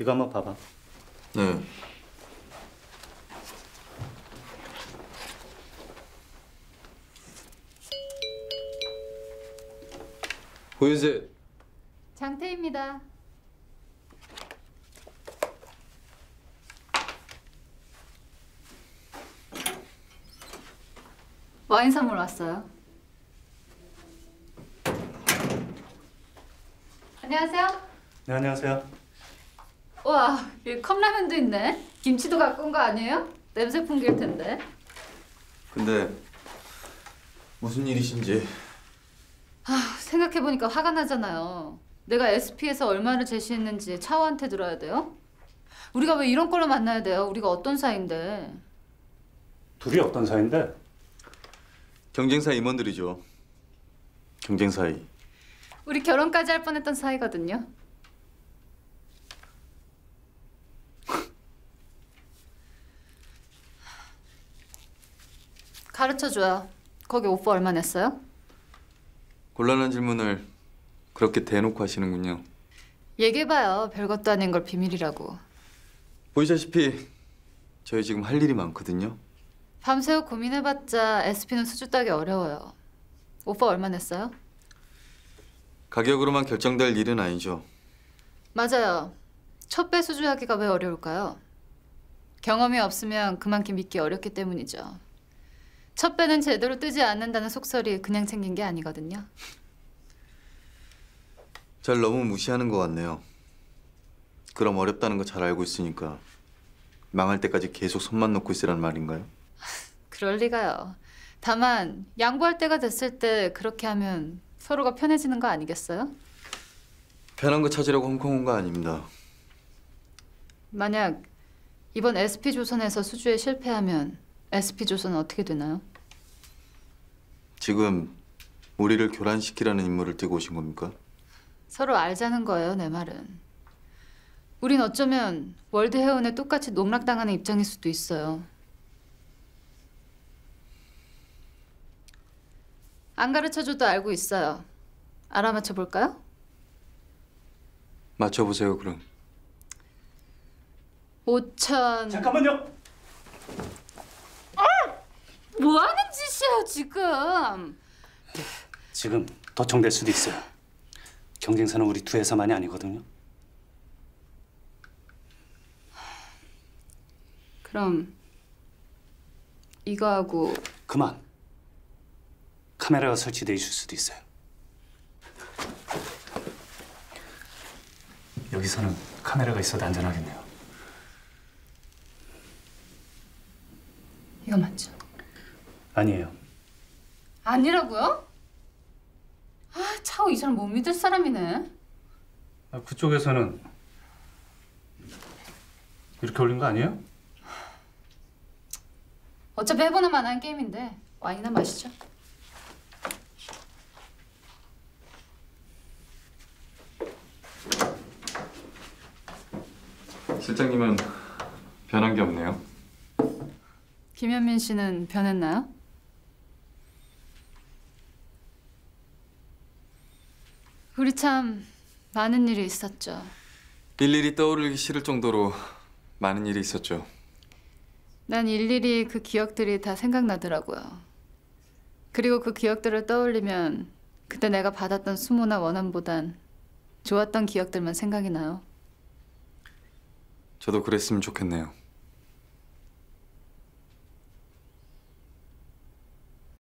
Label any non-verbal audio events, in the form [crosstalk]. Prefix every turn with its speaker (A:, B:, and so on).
A: 이거 한번 봐봐.
B: 네. 보이세요?
C: 장태입니다. 와인 선물 왔어요. 안녕하세요.
A: 네, 안녕하세요.
C: 와, 여기 컵라면도 있네. 김치도 갖고 온 거 아니에요? 냄새 풍길 텐데.
B: 근데 무슨 일이신지
C: 아, 생각해보니까 화가 나잖아요. 내가 SP에서 얼마를 제시했는지 차오한테 들어야 돼요? 우리가 왜 이런 걸로 만나야 돼요? 우리가 어떤 사이인데.
A: 둘이 어떤 사이인데?
B: 경쟁사 임원들이죠. 경쟁 사이.
C: 우리 결혼까지 할 뻔했던 사이거든요. 가르쳐줘요. 거기 오빠 얼마 냈어요?
B: 곤란한 질문을 그렇게 대놓고 하시는군요.
C: 얘기해봐요. 별것도 아닌 걸 비밀이라고.
B: 보이시다시피 저희 지금 할 일이 많거든요.
C: 밤새워 고민해봤자 SP는 수주 따기 어려워요. 오빠 얼마 냈어요?
B: 가격으로만 결정될 일은 아니죠.
C: 맞아요. 첫 배 수주하기가 왜 어려울까요? 경험이 없으면 그만큼 믿기 어렵기 때문이죠. 첫 배는 제대로 뜨지 않는다는 속설이 그냥 생긴 게 아니거든요.
B: 잘 너무 무시하는 것 같네요. 그럼 어렵다는 거 잘 알고 있으니까 망할 때까지 계속 손만 놓고 있으라는 말인가요? [laughs]
C: 그럴 리가요. 다만 양보할 때가 됐을 때 그렇게 하면 서로가 편해지는 거 아니겠어요?
B: 편한 거 찾으려고 홍콩 온 거 아닙니다.
C: 만약 이번 SP 조선에서 수주에 실패하면 SP 조선은 어떻게 되나요?
B: 지금 우리를 교란시키라는 임무를 띄고 오신 겁니까?
C: 서로 알자는 거예요, 내 말은. 우린 어쩌면 월드 해운에 똑같이 농락당하는 입장일 수도 있어요. 안 가르쳐줘도 알고 있어요. 알아맞혀 볼까요?
B: 맞춰보세요 그럼.
C: 5천.
A: 잠깐만요.
C: 뭐 하는 짓이에요, 지금?
A: 지금 도청될 수도 있어요. 경쟁사는 우리 두 회사만이 아니거든요.
C: 그럼 이거 하고
A: 그만. 카메라가 설치돼 있을 수도 있어요. 여기서는 카메라가 있어도 안전하겠네요.
C: 이거 맞죠?
A: 아니에요.
C: 아니라고요? 아, 차오 이 사람 못 믿을 사람이네.
A: 아, 그쪽에서는 이렇게 올린 거 아니에요?
C: 어차피 해보나 마나한 게임인데 와인이나 마시죠.
B: 실장님은 변한 게 없네요.
C: 김현민 씨는 변했나요? 우리 참 많은 일이 있었죠.
B: 일일이 떠오르기 싫을 정도로 많은 일이 있었죠.
C: 난 일일이 그 기억들이 다 생각나더라고요. 그리고 그 기억들을 떠올리면 그때 내가 받았던 수모나 원한보단 좋았던 기억들만 생각이 나요.
B: 저도 그랬으면 좋겠네요.